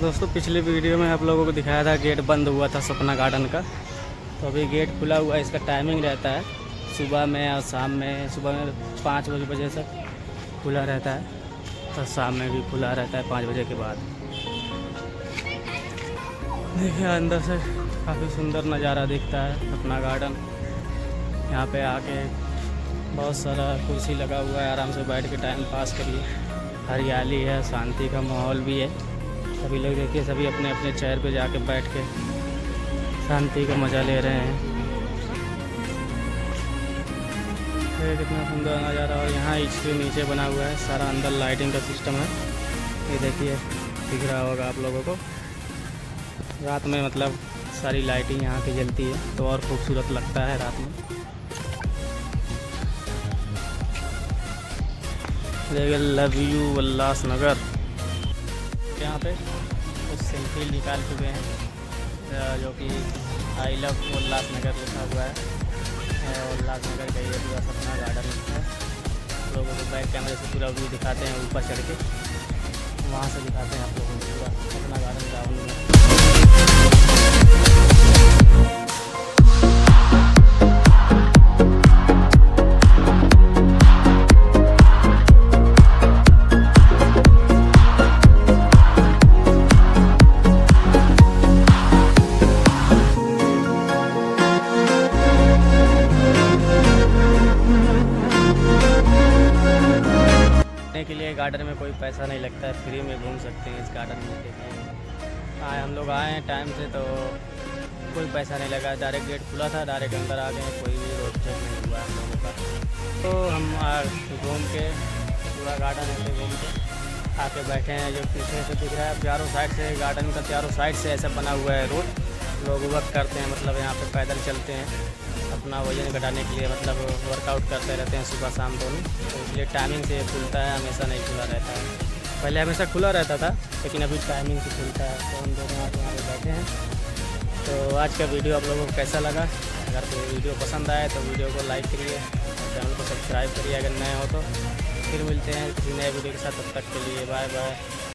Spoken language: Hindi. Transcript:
दोस्तों, पिछले वीडियो में आप लोगों को दिखाया था गेट बंद हुआ था सपना गार्डन का। तो अभी गेट खुला हुआ है, इसका टाइमिंग रहता है। सुबह में और शाम में, सुबह में पाँच बजे बजे तक खुला रहता है और शाम में भी खुला रहता है पाँच बजे के बाद। देखिए, अंदर से काफ़ी सुंदर नज़ारा दिखता है सपना गार्डन। यहाँ पे आके बहुत सारा कुर्सी लगा हुआ है, आराम से बैठ के टाइम पास करिए। हरियाली है, शांति का माहौल भी है। सभी लोग देखिए, सभी अपने अपने चेयर पे जाके बैठ के शांति का मज़ा ले रहे हैं। ये कितना सुंदर नज़ारा और यहाँ इसके नीचे बना हुआ है, सारा अंदर लाइटिंग का सिस्टम है। ये देखिए, दिख रहा होगा आप लोगों को। रात में मतलब सारी लाइटिंग यहाँ की जलती है तो और खूबसूरत लगता है रात में। Love you Ulhas Nagar. यहाँ पे सेल्फी निकाल चुके हैं जो कि आई लव उल्लास नगर लिखा हुआ है। उल्लास नगर का ये पूरा सपना गार्डन है। लोगों को बैक कैमरे से पूरा व्यू दिखाते हैं, ऊपर चढ़ के। वहाँ से दिखाते हैं आप लोगों को पूरा सपना गार्डन का घूमने के लिए गार्डन में कोई पैसा नहीं लगता है फ्री में घूम सकते हैं इस गार्डन में आए, हम लोग आए हैं टाइम से तो कोई पैसा नहीं लगा डायरेक्ट गेट खुला था डायरेक्ट अंदर आ गए, कोई भी रोड चेक नहीं हुआ हम लोगों का। तो हम घूम के, पूरा गार्डन ऐसे घूम के आके बैठे हैं, जो पीछे से दिख रहा है। चारों साइड से गार्डन का चारों साइड से ऐसा बना हुआ है रोड लोग वर्क करते हैं मतलब यहाँ पे पैदल चलते हैं। अपना वज़न घटाने के लिए मतलब वर्कआउट करते रहते हैं सुबह शाम दोनों। तो इसलिए टाइमिंग से खुलता है, हमेशा नहीं खुला रहता है। पहले हमेशा खुला रहता था, लेकिन अभी टाइमिंग से खुलता है। तो हम दोनों आज यहाँ पे बैठे हैं। तो आज का वीडियो आप लोगों को कैसा लगा? अगर कोई वीडियो पसंद आए तो वीडियो को लाइक करिए चैनल को सब्सक्राइब करिए अगर नए हो तो। फिर मिलते हैं किसी नए वीडियो के साथ, तब तक के लिए बाय बाय